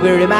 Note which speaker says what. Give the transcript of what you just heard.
Speaker 1: very much.